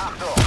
Achtung!